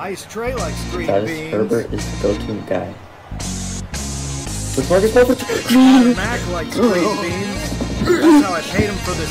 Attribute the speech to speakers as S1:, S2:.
S1: Ice tray likes green
S2: Travis
S1: beans.
S2: Herbert is the go-to guy. With Marcus Wolford.
S1: Mac likes green beans. That's how I paid him for this